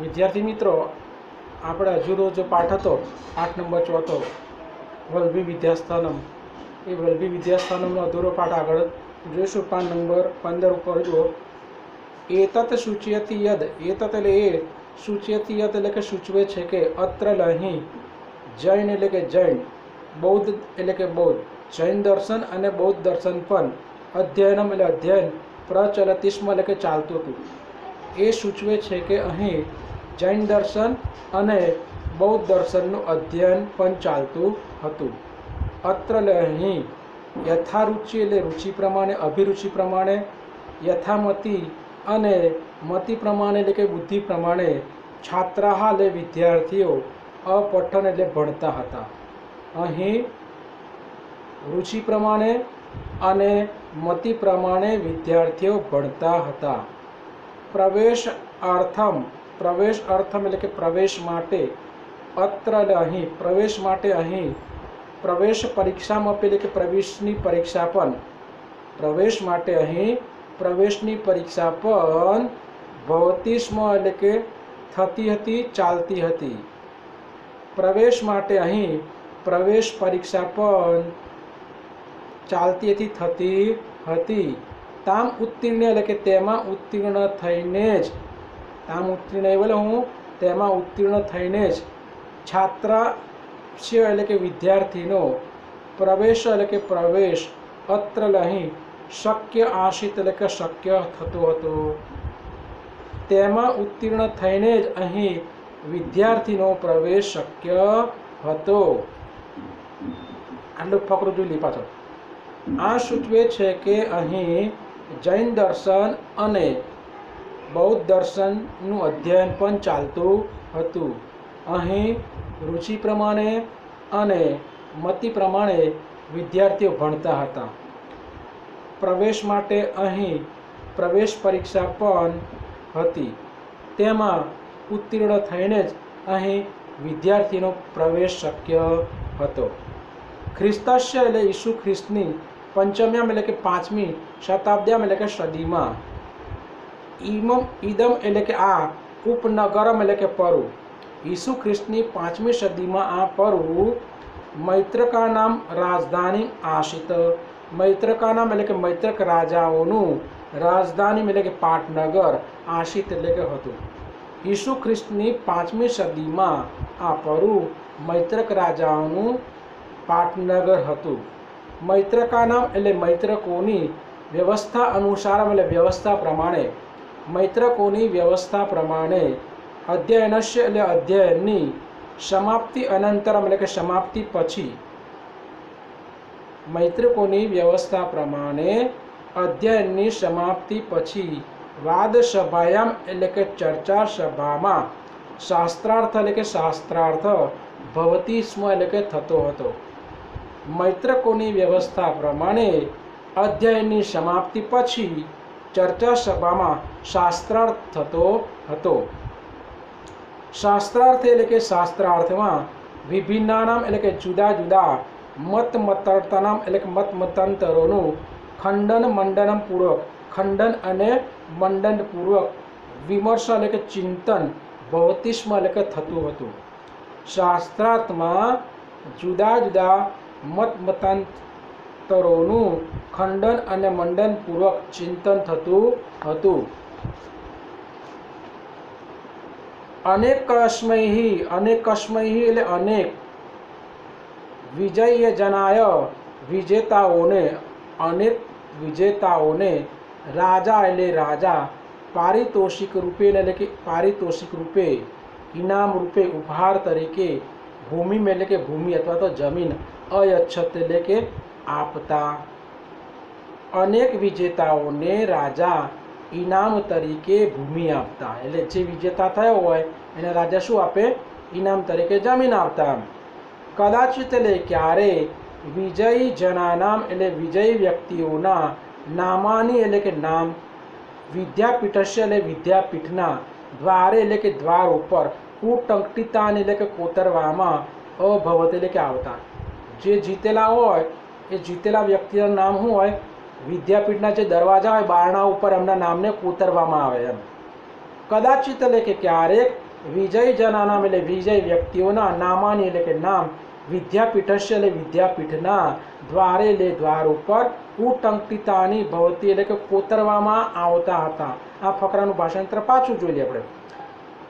વિદ્યાર્થી મિત્રો, આપણે હજુરો જે પાઠ હતો પાઠ નંબર ચોથો વલ્લભી વિદ્યાસ્થાનમ. એ વલ્લભી વિદ્યાસ્થાનમનો અધૂરો પાઠ આગળ જોઈશું. પાંચ નંબર પંદર ઉપર જુઓ. એતત સૂચયતી યદ. એતત એટલે એ સૂચયતી યદ એટલે કે સૂચવે છે કે અત્ર અહીં જૈન એટલે કે જૈન, બૌદ્ધ એટલે કે બૌદ્ધ, જૈન દર્શન અને બૌદ્ધ દર્શન પણ. અધ્યયનમ એટલે અધ્યયન પ્રચલતિસ્મ એટલે કે ચાલતું હતું. એ સૂચવે છે કે અહીં જૈન દર્શન અને બૌદ્ધ દર્શનનું અધ્યયન પણ ચાલતું હતું. અત્ર અહીં યથારુચિ એટલે રુચિ પ્રમાણે, અભિરુચિ પ્રમાણે, યથામતી અને મતિ પ્રમાણે એટલે કે બુદ્ધિ પ્રમાણે છાત્રાહ એટલે વિદ્યાર્થીઓ અપઠન એટલે ભણતા હતા. અહીં રુચિ પ્રમાણે અને મતિ પ્રમાણે વિદ્યાર્થીઓ ભણતા હતા. પ્રવેશ અર્થમ પ્રવેશ અર્થમ એટલે કે પ્રવેશ માટે અત્ર એટલે અહીં પ્રવેશ માટે અહીં પ્રવેશ પરીક્ષામાં એટલે કે પ્રવેશની પરીક્ષા પણ પ્રવેશ માટે અહીં પ્રવેશની પરીક્ષા પણ ભવતિસ્મ એટલે કે થતી હતી ચાલતી હતી પ્રવેશ માટે અહીં પ્રવેશ પરીક્ષા પણ ચાલતી હતી થતી હતી તામ ઉત્તીર્ણ એટલે કે તેમાં ઉત્તીર્ણ થઈને જ તામ ઉત્તીર્ણ એટલે હું તેમાં ઉત્તીર્ણ થઈને જ છાત્રાસ્ય એટલે કે વિદ્યાર્થીનો પ્રવેશ એટલે કે પ્રવેશ અત્ર લહી શક્ય આશિત એટલે કે શક્ય થતો હતો. તેમાં ઉત્તીર્ણ થઈને જ અહીં વિદ્યાર્થીનો પ્રવેશ શક્ય હતો. આટલું ફકરું જોઈ લી પાછળ. આ સૂચવે છે કે અહીં જૈન દર્શન અને બૌદ્ધ દર્શનનું અધ્યયન પણ ચાલતું હતું. અહીં રુચિ પ્રમાણે અને મતિ પ્રમાણે વિદ્યાર્થીઓ ભણતા હતા. પ્રવેશ માટે અહીં પ્રવેશ પરીક્ષા પણ હતી. તેમાં ઉત્તીર્ણ થઈને જ અહીં વિદ્યાર્થીનો પ્રવેશ શક્ય હતો. ખ્રિસ્તાશ્ય એટલે ઈસુ ખ્રિસ્તની પંચમ્યામ એટલે કે પાંચમી શતાબ્દીમાં એટલે કે સદીમાં. ઈમમ ઈદમ એટલે કે આ ઉપનગરમ એટલે કે પરુ. ઈસુ ખ્રિસ્તની પાંચમી સદીમાં આ પરુ મૈત્રકા નામ રાજધાની આશિત. મૈત્રકા નામ એટલે કે મૈત્રક રાજાઓનું રાજધાની એટલે કે પાટનગર આશિત એટલે કે હતું. ઈસુ ખ્રિસ્તની પાંચમી સદીમાં આ પરુ મૈત્રક રાજાઓનું પાટનગર હતું. મૈત્રકા નામ એટલે મૈત્રકોની વ્યવસ્થા અનુસાર એટલે વ્યવસ્થા પ્રમાણે મૈત્રકોની વ્યવસ્થા પ્રમાણે અધ્યયનશ્ય એટલે અધ્યયનની સમાપ્તિ અનંતરમ એટલે કે સમાપ્તિ પછી મૈત્રકોની વ્યવસ્થા પ્રમાણે અધ્યયનની સમાપ્તિ પછી વાદ સભાયામ એટલે કે ચર્ચા સભામાં શાસ્ત્રાર્થ એટલે કે શાસ્ત્રાર્થ ભવતી સ્મ એટલે કે થતો હતો. મૈત્રકોની વ્યવસ્થા પ્રમાણે અધ્યયનની સમાપ્તિ પછી ચર્ચા સભામાં શાસ્ત્રાર્થ થતો હતો. શાસ્ત્રાર્થ એટલે કે શાસ્ત્રાર્થમાં વિભિન્નાનામ એટલે કે જુદા જુદા મત મતાંતરનામ એટલે કે મત મતાંતરોનું ખંડન મંડનમ પૂર્વક, ખંડન અને મંડન પૂર્વક વિમર્શ એટલે કે ચિંતન, ભૌતિષ્મ એટલે કે થતું હતું. શાસ્ત્રાર્થમાં જુદા જુદા મત મતાંતરોનું ખંડન અને મંડનપૂર્વક ચિંતન થતું હતું. અનેક કસ્મૈહી અનેક કસ્મૈહી એટલે અનેક. વિજય જનાય વિજેતાઓને, અનેક વિજેતાઓને રાજા એટલે રાજા, પારિતોષિક રૂપે એટલે કે પારિતોષિક રૂપે, ઇનામ રૂપે ઉપહાર તરીકે ભૂમિ એટલે કે ભૂમિ અથવા તો જમીન, અયચ્છત એટલે કે આપતા. અનેક વિજેતાઓને રાજા ઇનામ તરીકે ભૂમિ આપતા. એટલે જે વિજેતા થયો હોય, એને રાજા શું આપે? ઇનામ તરીકે જમીન આપતા. કદાચ એટલે ક્યારે વિજયી જનાનામ એટલે વિજયી વ્યક્તિઓના નામાની એટલે કે નામ વિદ્યાપીઠસ્ય એટલે વિદ્યાપીઠના દ્વારે એટલે કે દ્વાર ઉપર કુટંકટિતાન એટલે કે કોતરવામાં અભવત એટલે કે આવતા. જે જીતેલા હોય એ જીતેલા વ્યક્તિનું નામ શું હોય? વિદ્યાપીઠના જે દરવાજા હોય, બારણા ઉપર એમના નામને કોતરવામાં આવે એમ. કદાચિત એટલે કે ક્યારેક વિજય જનાનામ એટલે વિજય વ્યક્તિઓના નામાની એટલે કે નામ વિદ્યાપીઠસ્ય એટલે વિદ્યાપીઠના દ્વારે એટલે દ્વાર ઉપર ઉટંકિતાની ભવતી એટલે કે કોતરવામાં આવતા હતા. આ ફકરાનું ભાષાંતર પાછું જોઈ લઈએ આપણે.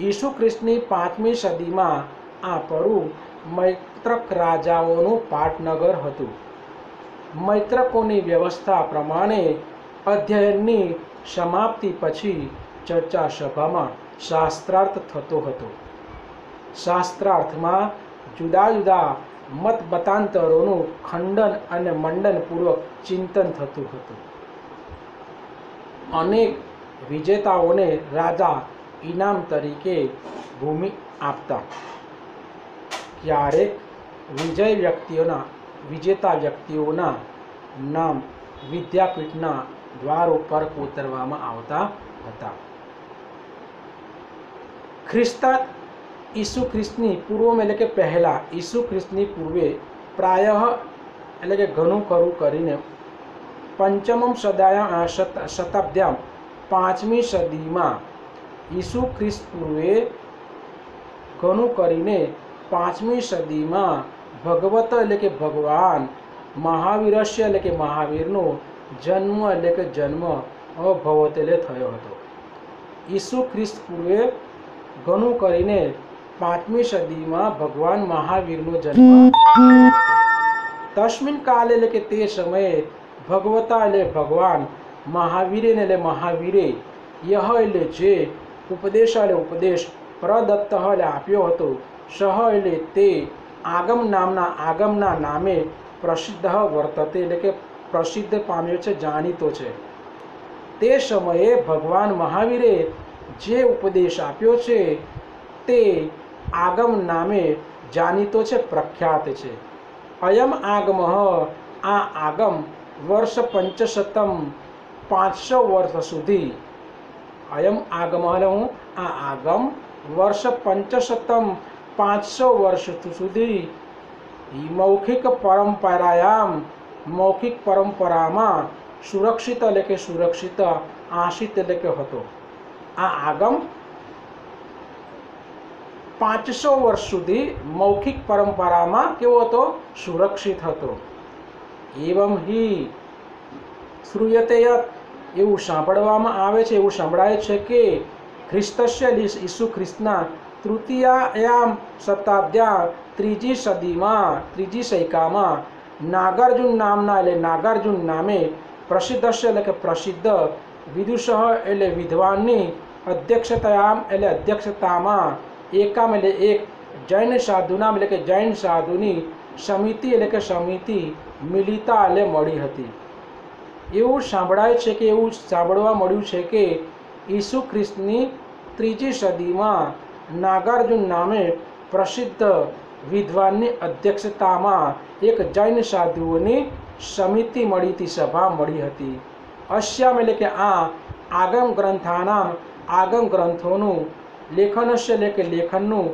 ઈસુ ખ્રિસ્તની પાંચમી સદીમાં આ પરુ મૈત્રક રાજાઓનું પાટનગર હતું. મૈત્રકોની વ્યવસ્થા પ્રમાણે અધ્યયનની સમાપ્તિ પછી ચર્ચા સભામાં શાસ્ત્રાર્થ થતો હતો. શાસ્ત્રાર્થમાં જુદા જુદા મત મતાંતરોનું ખંડન અને મંડનપૂર્વક ચિંતન થતું હતું. અનેક વિજેતાઓને રાજા ઇનામ તરીકે ભૂમિ આપતા. ક્યારેક વિજય વ્યક્તિઓના વિજેતા વ્યક્તિઓના નામ વિદ્યાપીઠના દ્વાર ઉપર કોતરવામાં આવતા હતા ખ્રિસ્તા ઈસુ ખ્રિસ્તની પૂર્વમાં એટલે કે પહેલાં ઈસુ ખ્રિસ્તની પૂર્વે પ્રાયઃ એટલે કે ઘણું ખરું કરીને પંચમમ સદાયા શત શતાબ્દ્યામ પાંચમી સદીમાં ઈસુ ખ્રિસ્ત પૂર્વે ઘણું કરીને પાંચમી સદીમાં ભગવત, એટલે કે ભગવાન. મહાવીરસ્ય, એટલે કે મહાવીરનો જન્મ, એટલે કે જન્મ અભવત, એટલે થયો હતો. ઈસુ ખ્રિસ્ત પૂર્વે ઘણું કરીને પાંચમી સદીમાં ભગવાન મહાવીરનો જન્મ તસ્મિન કાલે, એટલે કે તે સમયે ભગવતા, એટલે ભગવાન, મહાવીરે ને એટલે મહાવીરે યહ, એટલે જે ઉપદેશ, એટલે ઉપદેશ પ્રદત્ત, એટલે આપ્યો હતો. સહ એટલે તે આગમ નામના આગમના નામે પ્રસિદ્ધ વર્તતે એટલે કે પ્રસિદ્ધ પામ્યો છે, જાણીતો છે. તે સમયે ભગવાન મહાવીરે જે ઉપદેશ આપ્યો છે, તે આગમ નામે જાણીતો છે, પ્રખ્યાત છે. અયમ આગમ, આ આગમ વર્ષ પંચશતમ પાંચસો વર્ષ સુધી. અયમ આગમ હું, આ આગમ વર્ષ પંચશતમ પાંચસો વર્ષ સુધી મૌખિક પરંપરાયામ, મૌખિક પરંપરામાં સુરક્ષિત એટલે કે સુરક્ષિત, આશિત એટલે કે હતો. આ આગમ પાંચસો વર્ષ સુધી મૌખિક પરંપરામાં કેવો હતો? સુરક્ષિત હતો. એવમ હિ શ્રૂયતે એવું સાંભળવામાં આવે છે, એવું સંભળાય છે કે ખ્રિસ્તસ્ય ઈસુ ખ્રિસ્તના તૃતીયાયામ શતાબ્દ્યા ત્રીજી સદીમાં ત્રીજી સૈકામાં નાગાર્જુન નામના એટલે નાગાર્જુન નામે પ્રસિદ્ધ એટલે કે પ્રસિદ્ધ વિદુષ એટલે વિદ્વાનની અધ્યક્ષતાયામ એટલે અધ્યક્ષતામાં એકામ એટલે એક જૈન સાધુનામ એટલે કે જૈન સાધુની સમિતિ એટલે કે સમિતિ મિલિતા એટલે મળી હતી એવું સાંભળાય છે કે એવું સાંભળવા મળ્યું છે કે ઈસુ ખ્રિસ્તની ત્રીજી સદીમાં નાગાર્જુન નામે પ્રસિદ્ધ વિદ્વાનની અધ્યક્ષતામાં એક જૈન સાધુઓની સમિતિ મળી હતી, સભા મળી હતી. અશ્યામ એટલે કે આ આગમ ગ્રંથાના આગમ ગ્રંથોનું લેખનશ્ય એટલે કે લેખનનું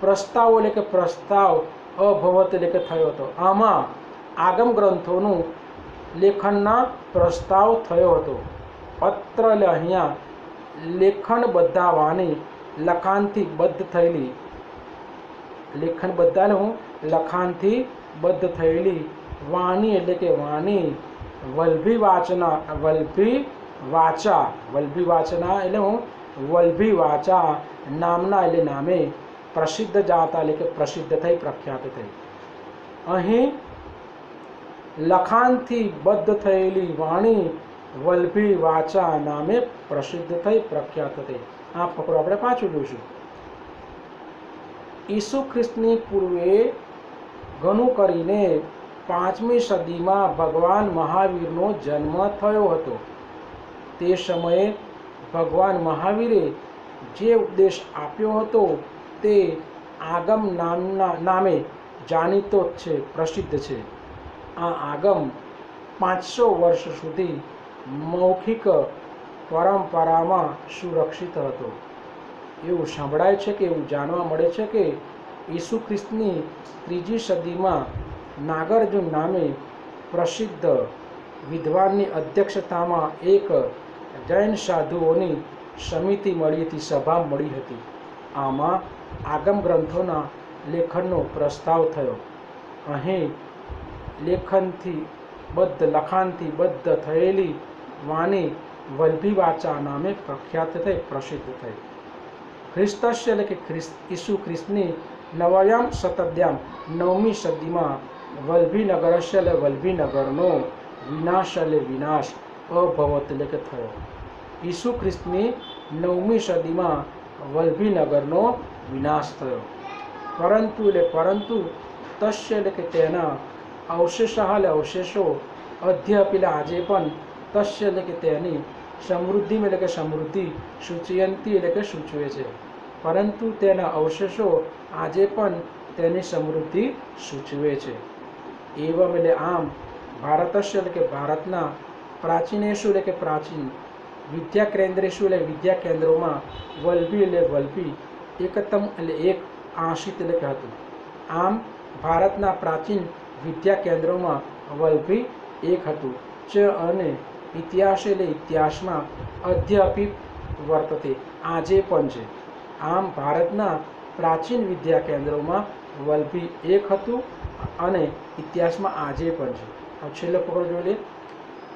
પ્રસ્તાવ એટલે કે પ્રસ્તાવ અભવત એટલે કે થયો હતો. આમાં આગમ ગ્રંથોનું લેખનના પ્રસ્તાવ થયો હતો. અત્ર એટલે અહીંયા લેખન બધા વાણી લખાણથી બદ્ધ થયેલી. લેખન બધાને હું લખાણથી બદ્ધ થયેલી. વાણી એટલે કે વાણી. વલ્ભી વાચના વલ્ભી વાચા વલ્ભી વાચના એટલે હું વલ્ભી વાચા નામના એટલે નામે પ્રસિદ્ધ જાતા એટલે કે પ્રસિદ્ધ થઈ, પ્રખ્યાત થઈ. અહીં લખાણથી બદ્ધ થયેલી વાણી વલ્ભી વાચા નામે પ્રસિદ્ધ થઈ, પ્રખ્યાત થઈ. આ ફકરો આપણે પાછું જોઈશું ઈસુ ખ્રિસ્તની પૂર્વે ઘણું કરીને પાંચમી સદીમાં ભગવાન મહાવીરનો જન્મ થયો હતો તે સમયે ભગવાન મહાવીરે જે ઉપદેશ આપ્યો હતો તે આગમ નામના નામે જાણીતો છે પ્રસિદ્ધ છે આ આગમ પાંચસો વર્ષ સુધી મૌખિક પરંપરામાં સુરક્ષિત હતો. એવું સંભળાય છે કે એવું જાણવા મળે છે કે ઈસુ ખ્રિસ્તની ત્રીજી સદીમાં નાગાર્જુન નામે પ્રસિદ્ધ વિદ્વાનની અધ્યક્ષતામાં એક જૈન સાધુઓની સમિતિ મળી હતી, સભા મળી હતી. આમાં આગમ ગ્રંથોના લેખનનો પ્રસ્તાવ થયો. અહીં લેખનથી બદ્ધ, લખાણથી બદ્ધ થયેલી વાણી વલ્ભી વાચા નામે પ્રખ્યાત થઈ પ્રસિદ્ધ થઈ ખ્રિસ્તસ્ય એટલે કે ખ્રિસ્ત ઈસુ ખ્રિસ્તની નવાયામ શતાબ્દ્યામ નવમી સદીમાં વલ્ભીનગરસ્ય એટલે વલ્ભીનગરનો વિનાશ એટલે વિનાશ અભવત એટલે કે થયો ઈસુ ખ્રિસ્તની નવમી સદીમાં વલ્ભીનગરનો વિનાશ થયો પરંતુ એટલે પરંતુ તસ્ય એટલે કે તેના અવશેષ એટલે અવશેષો અધ્યાપીલા આજે પણ તસ્ય એટલે કે તેની સમૃદ્ધિ એટલે કે સમૃદ્ધિ સૂચયંતી એટલે કે સૂચવે છે. પરંતુ તેના અવશેષો આજે પણ તેની સમૃદ્ધિ સૂચવે છે. એવમ એટલે આમ, ભારતસ્ય એટલે કે ભારતના પ્રાચીનેશુ એટલે કે પ્રાચીન વિદ્યા કેન્દ્રેશુ એટલે વિદ્યા કેન્દ્રોમાં વલ્ભી એટલે વલ્ભી, એકતમ એટલે એક આશિત એટલે કે હતું. આમ, ભારતના પ્રાચીન વિદ્યા કેન્દ્રોમાં વલ્ભી એક હતું. ચ અને ઇતિહાસ એટલે ઇતિહાસમાં અધ્યાપિત વર્તતે. આજે પણ છે. આમ ભારતના પ્રાચીન વિદ્યા કેન્દ્રોમાં વલભી એક હતું અને ઇતિહાસમાં આજે પણ છે. છેલ્લો પકડો જોઈ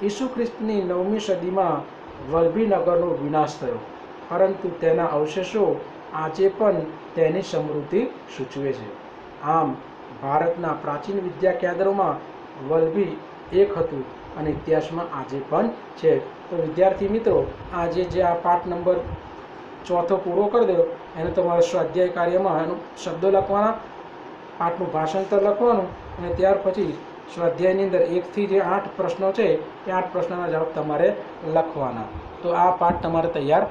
ઈસુ ખ્રિસ્તની નવમી સદીમાં વલ્ભીનગરનો વિનાશ થયો. પરંતુ તેના અવશેષો આજે પણ તેની સમૃદ્ધિ સૂચવે છે. આમ ભારતના પ્રાચીન વિદ્યા કેન્દ્રોમાં વલ્ભી એક હતું અને ઇતિહાસમાં આજે પણ છે. તો વિદ્યાર્થી મિત્રો, આજે જે આ પાઠ નંબર ચોથો પૂરો કરી દો એને તમારા સ્વાધ્યાય કાર્યમાં એનું શબ્દો લખવાના, પાઠનું ભાષાંતર લખવાનું અને ત્યાર પછી સ્વાધ્યાયની અંદર એકથી જે આઠ પ્રશ્નો છે, એ આઠ પ્રશ્નોના જવાબ તમારે લખવાના. તો આ પાઠ તમારે તૈયાર